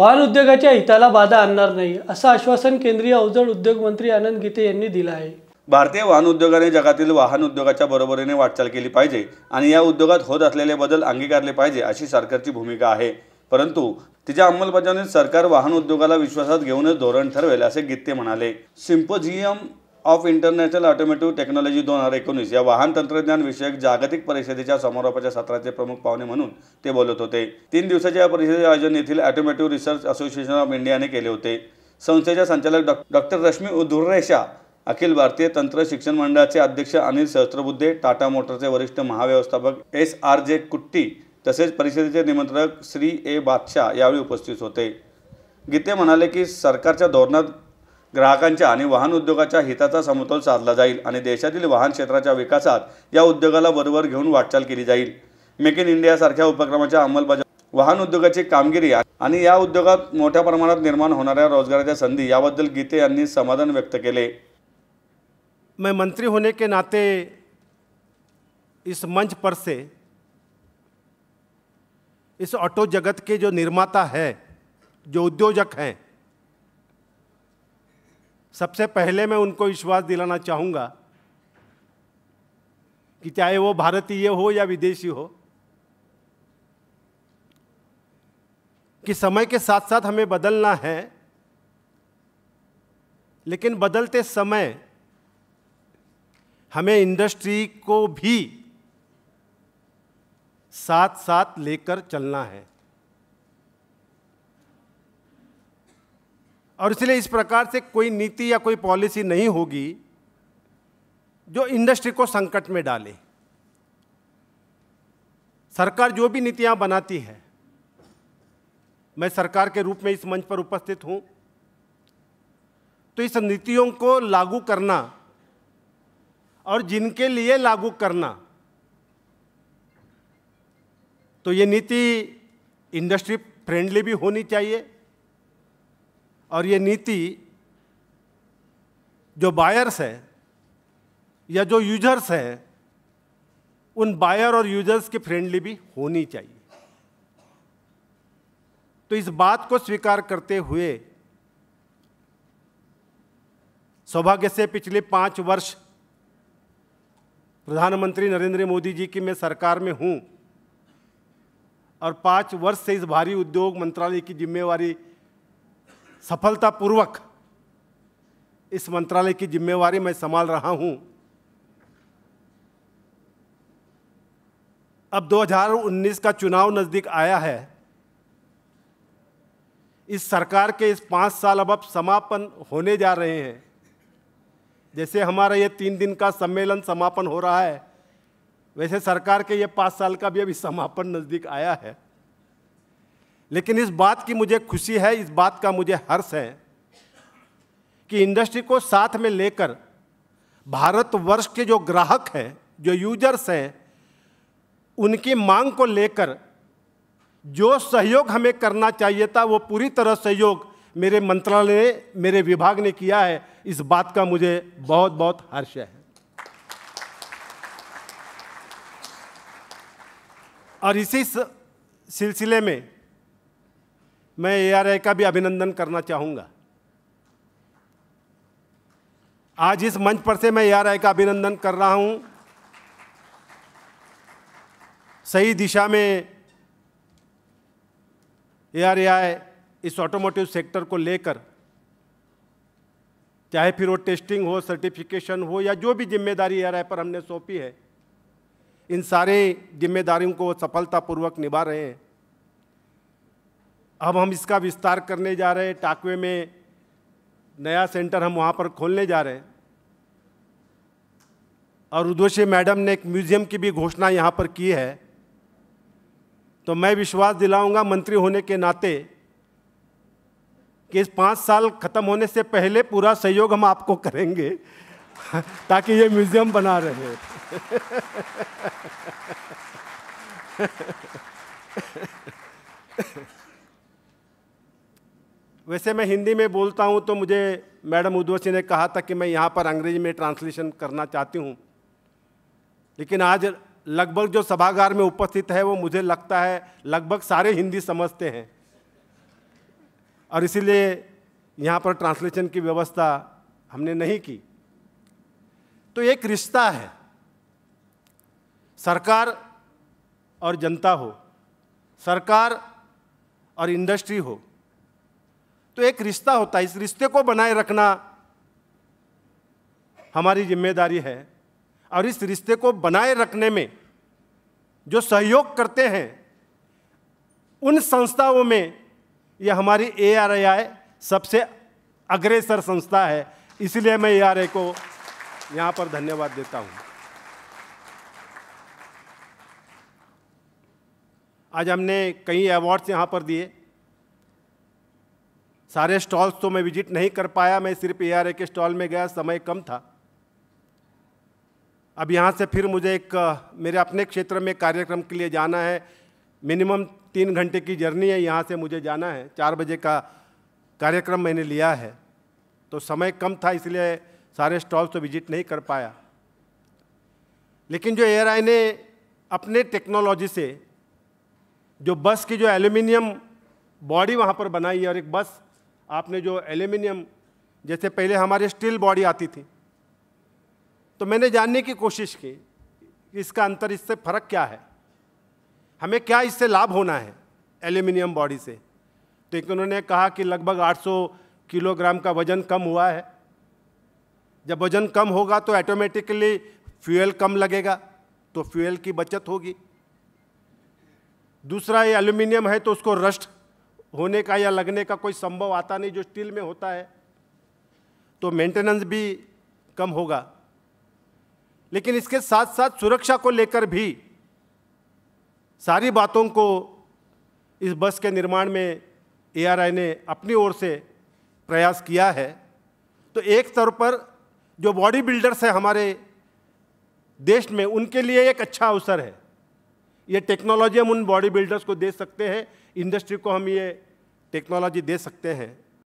वाहन उद्योगाच्या हिताला बाधा आणणार नाही असं आश्वासन केंद्रीय अवजड उद्योग मंत्री आनंद गीते यांनी दिलं आहे. भारतीय वाहन उद्योगाने जगातील वाहन उद्योगाच्या बरोबरीने वाटचाल केली पाहिजे आणि या उद्योगात होत असलेले बदल अंगीकारले पाहिजे अशी सरकारची भूमिका आहे. परंतु तिच्या अंमलबजावणीत सरकार वाहन उद्योगाला विश्वासात घेऊनच धोरण ठरवेल असे गीते म्हणाले. Symposium of international automotive technology दोन हजार एकोणीस या वाहन तंत्रज्ञान विषयक जागतिक परिषदेच्या समारोपाच्या सत्राचे प्रमुख पाहुणे म्हणून ते बोलत होते. तीन दिवसाच्या या परिषदेचे आयोजन येथील ऑटोमेटिव्ह रिसर्च असोसिएशन ऑफ इंडियाने केले होते. संस्थेच्या संचालक डॉ डॉक्टर रश्मी उधुरेशा अखिल भारतीय तंत्र शिक्षण मंडळाचे अध्यक्ष अनिल सहस्त्रबुद्धे टाटा मोटरचे वरिष्ठ महाव्यवस्थापक एस आर जे कुट्टी तसेच परिषदेचे निमंत्रक श्री ए बादशाह यावेळी उपस्थित होते. गीते म्हणाले की सरकारच्या धोरणात ग्राहकांच्या आणि वाहन उद्योगाच्या हिताचा समतोल साधला जाईल आणि देशातील वाहन क्षेत्राच्या विकासात या उद्योगाला बरोबर घेऊन वाटचाल केली जाईल. मेक इन इंडियासारख्या उपक्रमाच्या अंमलबजावणी वाहन उद्योगाची कामगिरी आणि या उद्योगात मोठ्या प्रमाणात निर्माण होणाऱ्या रोजगाराच्या संधी याबद्दल गीते यांनी समाधान व्यक्त केले. मैं मंत्री होने के नाते इस मंच पर से इस ऑटो जगत के जो निर्माता है जो उद्योजक हैं सबसे पहले मैं उनको विश्वास दिलाना चाहूँगा कि चाहे वो भारतीय हो या विदेशी हो, कि समय के साथ साथ हमें बदलना है, लेकिन बदलते समय हमें इंडस्ट्री को भी साथ साथ लेकर चलना है। और इसलिए इस प्रकार से कोई नीति या कोई पॉलिसी नहीं होगी जो इंडस्ट्री को संकट में डाले। सरकार जो भी नीतियाँ बनाती है, मैं सरकार के रूप में इस मंच पर उपस्थित हूँ। तो इस नीतियों को लागू करना और जिनके लिए लागू करना तो ये नीति इंडस्ट्री फ्रेंडली भी होनी चाहिए। और ये नीति जो बायर्स है या जो यूज़र्स है, उन बायर और यूज़र्स के फ्रेंडली भी होनी चाहिए। तो इस बात को स्वीकार करते हुए सौभाग्य से पिछले पाँच वर्ष प्रधानमंत्री नरेंद्र मोदी जी की मैं सरकार में हूँ और पाँच वर्ष से इस भारी उद्योग मंत्रालय की जिम्मेवारी सफलतापूर्वक इस मंत्रालय की जिम्मेवारी मैं संभाल रहा हूँ। अब 2019 का चुनाव नज़दीक आया है। इस सरकार के इस पाँच साल अब अब समापन होने जा रहे हैं। जैसे हमारा ये तीन दिन का सम्मेलन समापन हो रहा है, वैसे सरकार के ये पाँच साल का भी अभी समापन नज़दीक आया है। लेकिन इस बात की मुझे खुशी है, इस बात का मुझे हर्ष है कि इंडस्ट्री को साथ में लेकर भारतवर्ष के जो ग्राहक हैं, जो यूज़र्स हैं, उनकी मांग को लेकर जो सहयोग हमें करना चाहिए था, वो पूरी तरह सहयोग मेरे मंत्रालय ने मेरे विभाग ने किया है। इस बात का मुझे बहुत बहुत हर्ष है। और इसी सिलसिले में मैं ए का भी अभिनंदन करना चाहूँगा। आज इस मंच पर से मैं ए का अभिनंदन कर रहा हूँ। सही दिशा में ए इस ऑटोमोटिव सेक्टर को लेकर, चाहे फिर वो टेस्टिंग हो सर्टिफिकेशन हो, या जो भी ज़िम्मेदारी ए पर हमने सौंपी है, इन सारे जिम्मेदारियों को सफलतापूर्वक निभा रहे हैं। अब हम इसका विस्तार करने जा रहे हैं। टाकवे में नया सेंटर हम वहाँ पर खोलने जा रहे हैं। और उद्वशी मैडम ने एक म्यूज़ियम की भी घोषणा यहाँ पर की है। तो मैं विश्वास दिलाऊँगा मंत्री होने के नाते कि इस पाँच साल ख़त्म होने से पहले पूरा सहयोग हम आपको करेंगे, ताकि ये म्यूज़ियम बना रहे। वैसे मैं हिंदी में बोलता हूँ तो मुझे मैडम उद्वसी ने कहा था कि मैं यहाँ पर अंग्रेज़ी में ट्रांसलेशन करना चाहती हूँ। लेकिन आज लगभग जो सभागार में उपस्थित है, वो मुझे लगता है लगभग सारे हिंदी समझते हैं। और इसीलिए यहाँ पर ट्रांसलेशन की व्यवस्था हमने नहीं की। तो एक रिश्ता है। सरकार और जनता हो, सरकार और इंडस्ट्री हो तो एक रिश्ता होता है, इस रिश्ते को बनाए रखना हमारी ज़िम्मेदारी है। और इस रिश्ते को बनाए रखने में जो सहयोग करते हैं, उन संस्थाओं में यह हमारी ए आर आई सबसे अग्रेसर संस्था है। इसलिए मैं ए आर आई को यहाँ पर धन्यवाद देता हूँ। आज हमने कई अवार्ड्स यहाँ पर दिए। सारे स्टॉल्स तो मैं विज़िट नहीं कर पाया, मैं सिर्फ़ ए के स्टॉल में गया, समय कम था। अब यहाँ से फिर मुझे एक, मेरे अपने क्षेत्र में कार्यक्रम के लिए जाना है। मिनिमम तीन घंटे की जर्नी है, यहाँ से मुझे जाना है। चार बजे का कार्यक्रम मैंने लिया है। तो समय कम था, इसलिए सारे स्टॉल्स तो विज़िट नहीं कर पाया। लेकिन जो एयर ने अपने टेक्नोलॉजी से, जो बस की जो एल्यूमिनियम बॉडी वहाँ पर बनाई है और एक बस आपने जो एल्यूमिनियम, जैसे पहले हमारे स्टील बॉडी आती थी। तो मैंने जानने की कोशिश की इसका अंतर, इससे फ़र्क क्या है? हमें क्या इससे लाभ होना है एल्यूमिनियम बॉडी से? तो एक उन्होंने कहा कि लगभग 800 किलोग्राम का वज़न कम हुआ है। जब वज़न कम होगा तो ऑटोमेटिकली फ्यूल कम लगेगा तो फ्यूल की बचत होगी। दूसरा, ये एल्यूमिनियम है तो उसको रस्ट होने का या लगने का कोई संभव आता नहीं जो स्टील में होता है तो मेंटेनेंस भी कम होगा। लेकिन इसके साथ साथ सुरक्षा को लेकर भी सारी बातों को इस बस के निर्माण में एआरआई ने अपनी ओर से प्रयास किया है। तो एक तौर पर जो बॉडी बिल्डर्स हैं हमारे देश में, उनके लिए एक अच्छा अवसर है। ये टेक्नोलॉजी हम उन बॉडी बिल्डर्स को दे सकते हैं इंडस्ट्री को हम ये टेक्नोलॉजी दे सकते हैं।